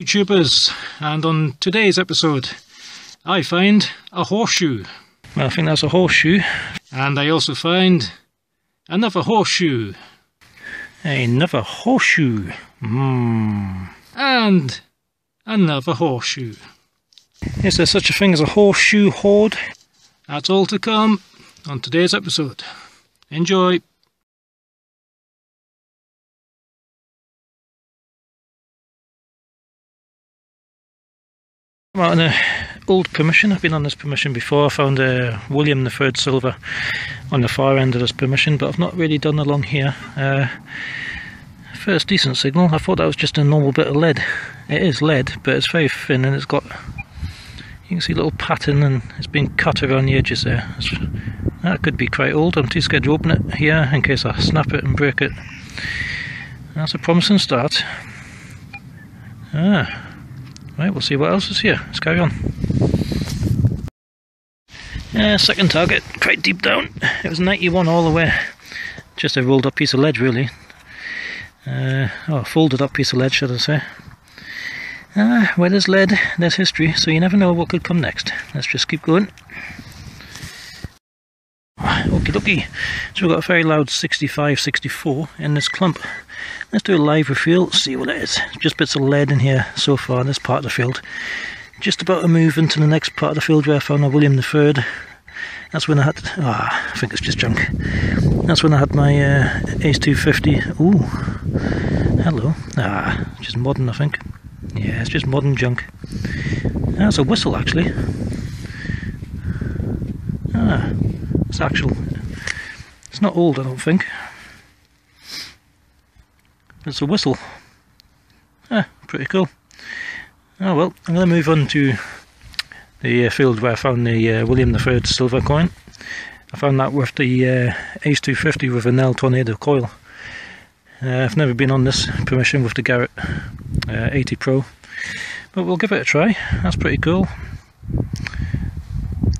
YouTubers, and on today's episode, I find a horseshoe. Well, I think that's a horseshoe. And I also find another horseshoe. Another horseshoe. Mmm. And another horseshoe. Is there such a thing as a horseshoe hoard? That's all to come on today's episode. Enjoy. Well, an uh, old permission. I've been on this permission before. I found a uh, William III silver on the far end of this permission, but I've not really done along here. Uh, first decent signal. I thought that was just a normal bit of lead. It is lead, but it's very thin and it's got you can see a little pattern and it's been cut around the edges there. That could be quite old. I'm too scared to open it here in case I snap it and break it. That's a promising start. Ah, Right, we'll see what else is here. Let's carry on. Uh, second target, quite deep down. It was 91 all the way. Just a rolled up piece of lead, really. Uh, oh, folded up piece of lead, should I say. Ah, where there's lead, there's history, so you never know what could come next. Let's just keep going. Okie dokie. So we've got a very loud 65 64 in this clump. Let's do a live reveal, see what it is. Just bits of lead in here so far in this part of the field. Just about to move into the next part of the field where I found a William III. That's when I had. Ah, I think it's just junk. That's when I had my uh, Ace 250. Ooh, hello. Ah, just modern, I think. Yeah, it's just modern junk. That's a whistle, actually. Ah, it's actual. It's not old, I don't think. It's a whistle. Ah, pretty cool. Oh well, I'm going to move on to the uh, field where I found the uh, William III silver coin. I found that with the uh, Ace 250 with a NEL Tornado coil. Uh, I've never been on this permission with the Garrett uh, AT Pro, but we'll give it a try. That's pretty cool.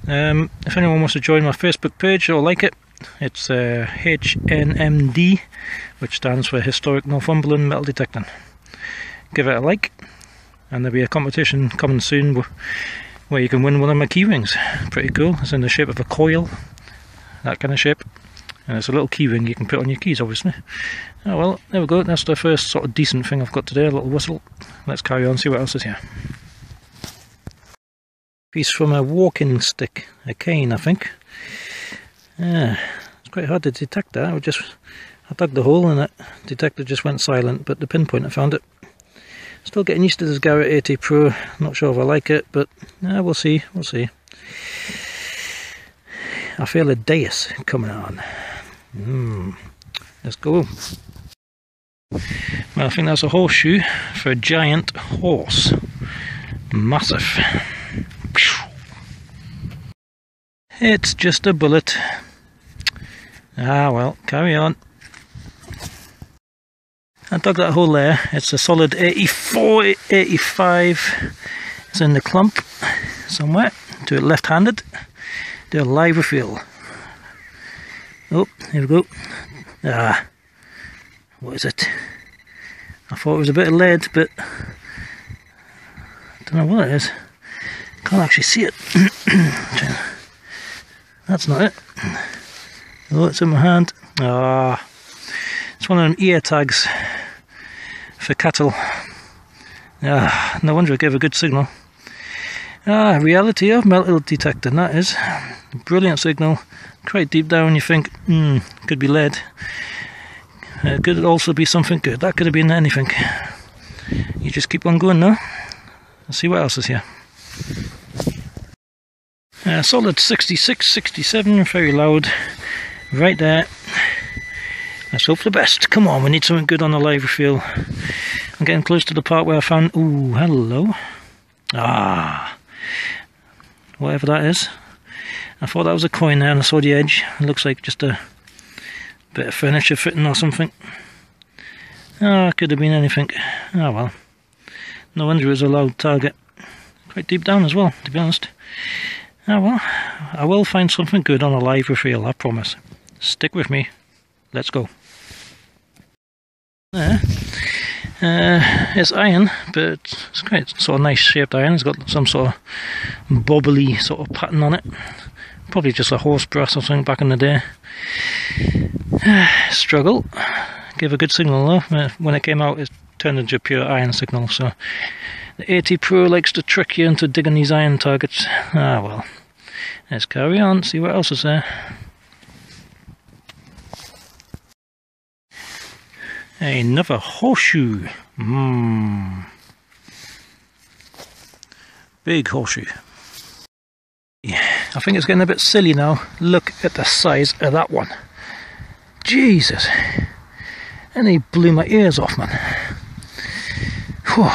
Um, if anyone wants to join my Facebook page or like it, it's uh, HNMD, which stands for Historic Northumberland Metal Detecting. Give it a like, and there'll be a competition coming soon where you can win one of my keyrings. Pretty cool. It's in the shape of a coil, that kind of shape. And it's a little key ring you can put on your keys, obviously. Oh well, there we go. That's the first sort of decent thing I've got today, a little whistle. Let's carry on, see what else is here. Piece from a walking stick, a cane, I think. Yeah, it's quite hard to detect that. I just I dug the hole and that detector just went silent, but the pinpoint I found it. Still getting used to this Garrett AT Pro. Not sure if I like it, but yeah, we'll see. We'll see. I feel a dais coming on. Hmm. Let's go. Well, I think that's a horseshoe for a giant horse. Massive. It's just a bullet. Ah well, carry on. I dug that hole there. It's a solid 84, 85. It's in the clump somewhere. Do it left-handed. Do a live reveal. Oh, here we go. Ah, what is it? I thought it was a bit of lead, but I don't know what it is. Can't actually see it. That's not it. Oh, it's in my hand. Ah, it's one of them ear tags for cattle. Ah, no wonder it gave a good signal. Ah, reality of metal detector, that is. Brilliant signal. Quite deep down, you think, hmm, could be lead. It could also be something good. That could have been anything. You just keep on going now. Let's see what else is here. Solid 66, 67, very loud. Right there. Let's hope for the best. Come on, we need something good on the live reveal. I'm getting close to the part where I found. Ooh, hello. Ah. Whatever that is. I thought that was a coin there and I saw the edge. It looks like just a bit of furniture fitting or something. Ah, oh, could have been anything. Oh well. No wonder it was a loud target. Quite deep down as well, to be honest. Ah well, I will find something good on a live reveal, I promise. Stick with me. Let's go. There. Uh, it's iron, but it's quite sort of nice shaped iron. It's got some sort of bobbly sort of pattern on it. Probably just a horse brass or something back in the day. struggle. Gave a good signal though. Uh, when it came out, it turned into a pure iron signal. So the AT Pro likes to trick you into digging these iron targets. Ah well. Let's carry on, see what else is there. Another horseshoe. Mmm. Big horseshoe. Yeah, I think it's getting a bit silly now. Look at the size of that one. Jesus. And he blew my ears off, man. Whew.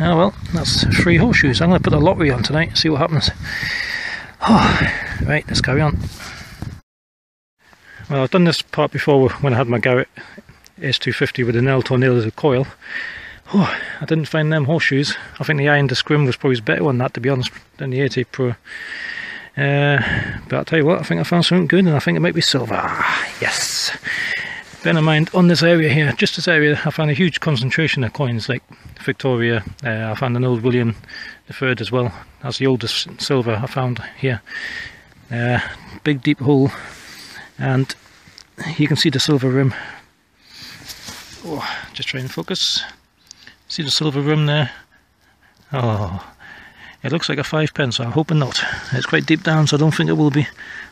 Oh well, that's three horseshoes. I'm going to put the lottery on tonight, see what happens. Oh, right, let's carry on. Well, I've done this part before when I had my Garrett Ace 250 with an L tornado as a coil. Oh, I didn't find them horseshoes. I think the iron discrim was probably better on that, to be honest, than the AT Pro. Uh, but I'll tell you what, I think I found something good, and I think it might be silver. Ah, yes. Bear in mind, on this area here, just this area, I found a huge concentration of coins, like Victoria. Uh, I found an old William III as well. That's the oldest silver I found here. Uh, big deep hole, and you can see the silver rim. Oh, just try and focus. See the silver rim there? Oh, it looks like a five pence. so I'm hoping not. It's quite deep down, so I don't think it will be.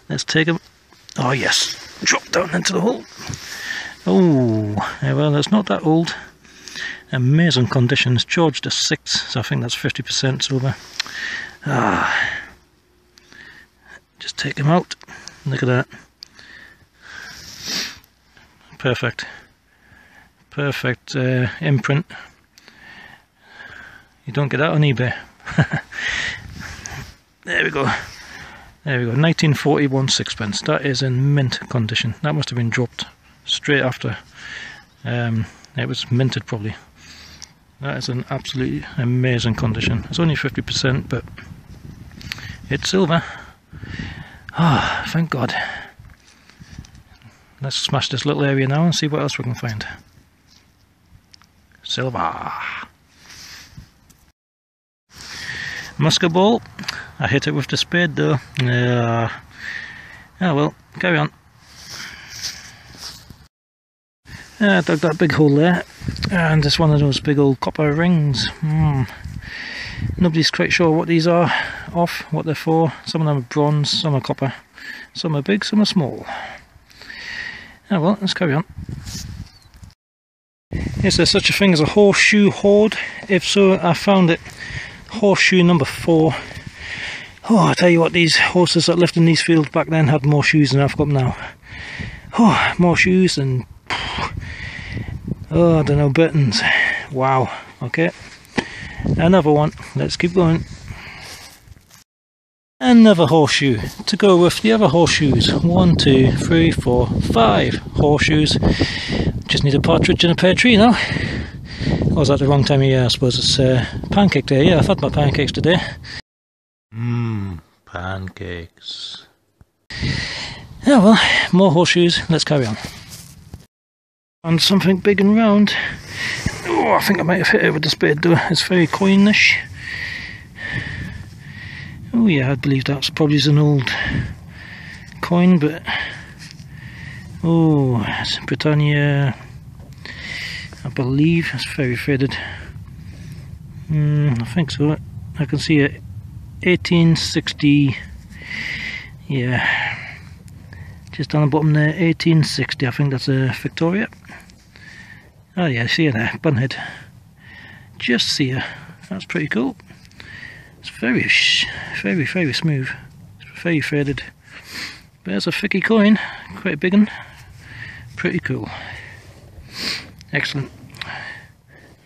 Let's take it. Oh yes, drop down into the hole. Oh, well, that's not that old. Amazing conditions. George the Sixth, so I think that's 50% silver. Ah, just take him out. Look at that. Perfect. Perfect uh, imprint. You don't get that on eBay. there we go. There we go. 1941 sixpence. That is in mint condition. That must have been dropped straight after um, it was minted probably. That is an absolutely amazing condition. It's only 50% but it's silver. Ah, oh, thank God. Let's smash this little area now and see what else we can find. Silver. Musket ball. I hit it with the spade though. Uh, oh well, carry on. I dug that big hole there, and it's one of those big old copper rings. Mm. Nobody's quite sure what these are off, what they're for. Some of them are bronze, some are copper. Some are big, some are small. Oh well, let's carry on. Is there such a thing as a horseshoe hoard? If so, I found it. Horseshoe number four. Oh, I tell you what, these horses that lived in these fields back then had more shoes than I've got now. Oh, more shoes and oh I don't know buttons wow. Okay. Another one. Let's keep going. Another horseshoe. To go with the other horseshoes. One two three four five horseshoes. Just need a partridge in a pear tree now. Or was that the wrong time of year I suppose. It's uh, pancake day. Yeah I've had my pancakes today. Mmm pancakes. Yeah well more horseshoes. Let's carry on and something big and round. Oh, I think I might have hit it with the spade though. It's very coinish. Oh yeah, I believe that's probably an old coin, but oh, it's Britannia. I believe it's very faded. Mm, I think so. I can see it. 1860. Yeah, just on the bottom there, 1860. I think that's a Victoria. Oh yeah, see her there, bunhead. Just see her. That's pretty cool. It's very, very, very smooth. It's very faded. But there's a thicky coin, quite a big one. Pretty cool. Excellent.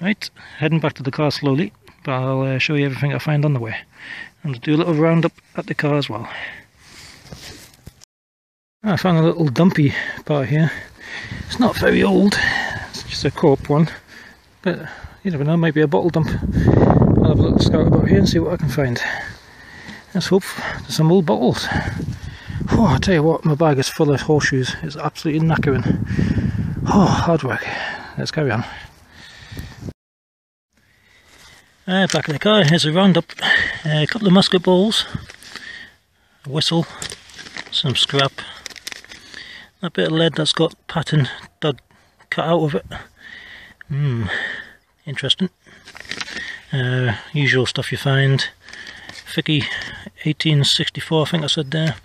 Right, heading back to the car slowly, but I'll uh, show you everything I find on the way. And do a little roundup at the car as well. I found a little dumpy part here. It's not very old, it's just a Co-op one. But you never know, maybe a bottle dump. I'll have a little scout about here and see what I can find. Let's hope there's some old bottles. Oh, I tell you what, my bag is full of horseshoes. It's absolutely knackering. Oh, hard work. Let's carry on. Uh, back of the car, here's a roundup. Uh, a couple of musket balls, a whistle, some scrap, a bit of lead that's got pattern dug cut out of it. Hmm, interesting. Uh, usual stuff you find. Vicky 1864, I think I said there.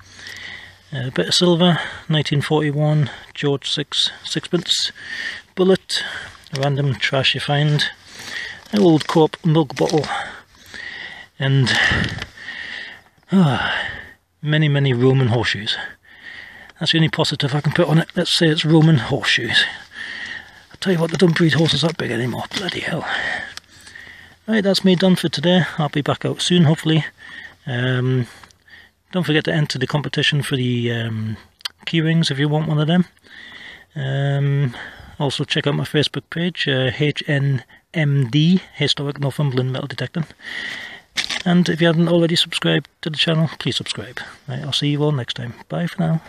A bit of silver, 1941, George 6, sixpence. Bullet, random trash you find an old Co-op milk bottle and ah, many many Roman horseshoes. That's the only positive I can put on it. Let's say it's Roman horseshoes. I'll tell you what, they don't breed horses that big anymore. Bloody hell. Right, that's me done for today. I'll be back out soon, hopefully. Um, don't forget to enter the competition for the um, keyrings if you want one of them. Um, also check out my Facebook page, uh, HN MD, Historic Northumberland Metal Detecting. And if you haven't already subscribed to the channel, please subscribe. Right, I'll see you all next time. Bye for now.